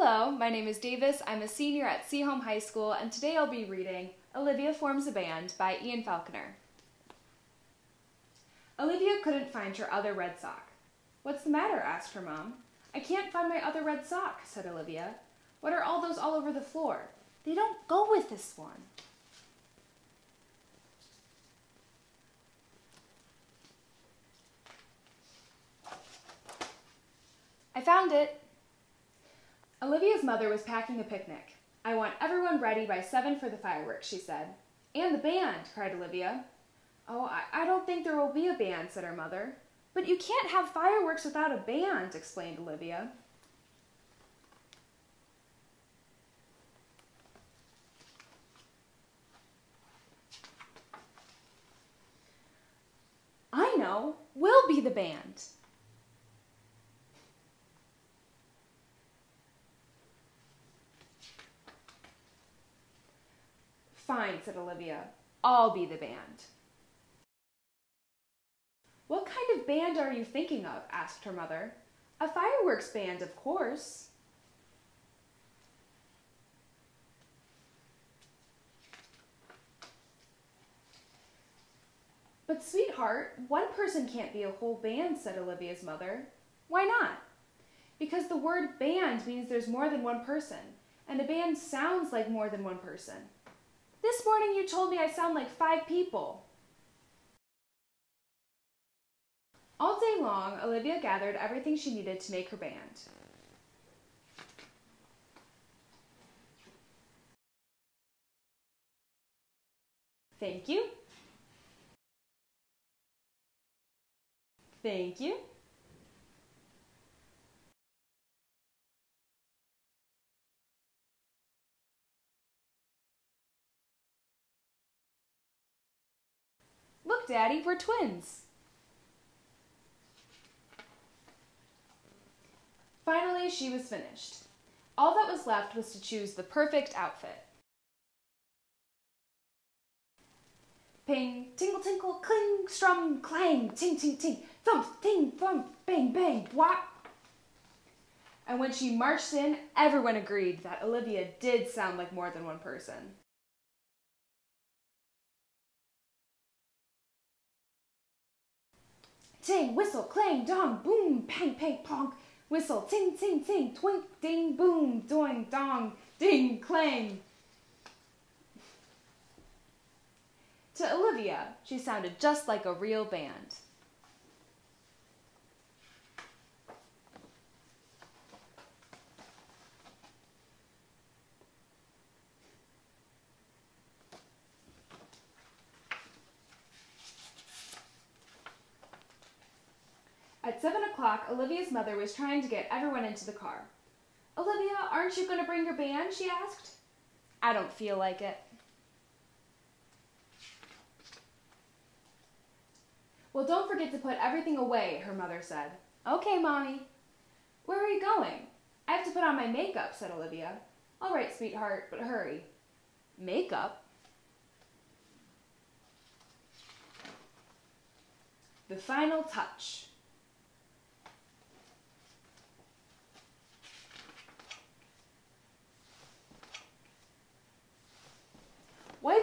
Hello, my name is Davis. I'm a senior at Seaholm High School, and today I'll be reading Olivia Forms a Band by Ian Falconer. Olivia couldn't find her other red sock. What's the matter? asked her mom. I can't find my other red sock, said Olivia. What are all those all over the floor? They don't go with this one. I found it. Olivia's mother was packing a picnic. I want everyone ready by seven for the fireworks, she said. And the band, cried Olivia. Oh, I, I don't think there will be a band, said her mother. But you can't have fireworks without a band, explained Olivia. I know. We'll be the band. Fine, said Olivia. I'll be the band. What kind of band are you thinking of? asked her mother. A fireworks band, of course. But, sweetheart, one person can't be a whole band, said Olivia's mother. Why not? Because the word band means there's more than one person, and a band sounds like more than one person. This morning you told me I sound like five people. All day long, Olivia gathered everything she needed to make her band. Thank you. Thank you. Daddy, we're twins. Finally, she was finished. All that was left was to choose the perfect outfit. Ping, tingle, tinkle, cling, strum, clang, ting, ting, ting, thump, ting, thump, bang, bang, whop. And when she marched in, everyone agreed that Olivia did sound like more than one person. Ting, whistle, clang, dong, boom, pang, pang, pong. Whistle, ting, ting, ting, twink, ding, boom, doing, dong, ding, clang. To Olivia, she sounded just like a real band. At seven o'clock, Olivia's mother was trying to get everyone into the car. Olivia, aren't you going to bring your band? she asked. I don't feel like it. Well, don't forget to put everything away, her mother said. Okay, Mommy. Where are you going? I have to put on my makeup, said Olivia. All right, sweetheart, but hurry. Makeup? The final touch.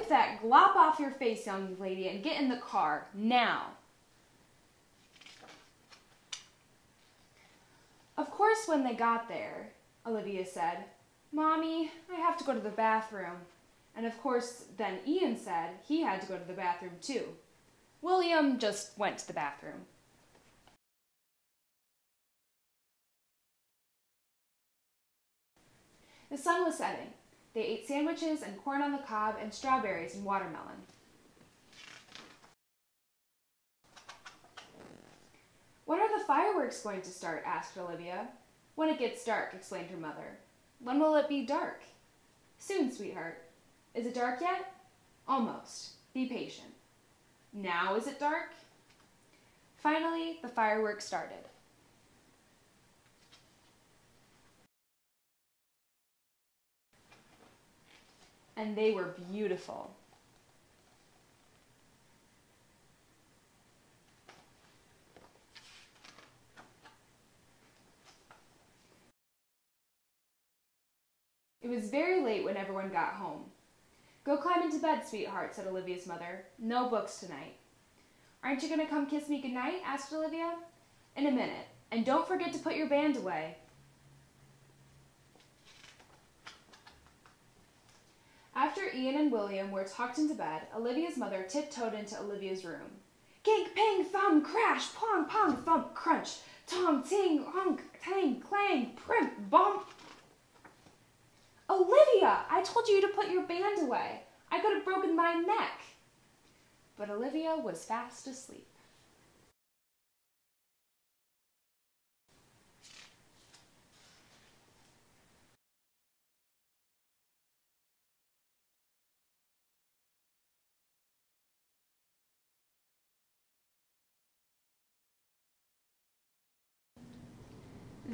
That glop off your face, young lady, and get in the car, now. Of course, when they got there, Olivia said, Mommy, I have to go to the bathroom. And of course, then Ian said he had to go to the bathroom too. William just went to the bathroom. The sun was setting. They ate sandwiches and corn on the cob and strawberries and watermelon. When are the fireworks going to start? asked Olivia. When it gets dark, explained her mother. When will it be dark? Soon, sweetheart. Is it dark yet? Almost. Be patient. Now is it dark? Finally, the fireworks started. And they were beautiful. It was very late when everyone got home. Go climb into bed, sweetheart, said Olivia's mother. No books tonight. Aren't you going to come kiss me goodnight? asked Olivia. In a minute. And don't forget to put your band away. After Ian and William were tucked into bed, Olivia's mother tiptoed into Olivia's room. Gink, ping, thumb, crash, pong, pong, thump, crunch, tom, ting, honk, tang, clang, primp, bump. Olivia, I told you to put your band away. I could have broken my neck. But Olivia was fast asleep.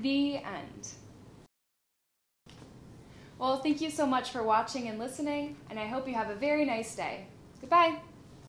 The end. Well, thank you so much for watching and listening, and I hope you have a very nice day. Goodbye.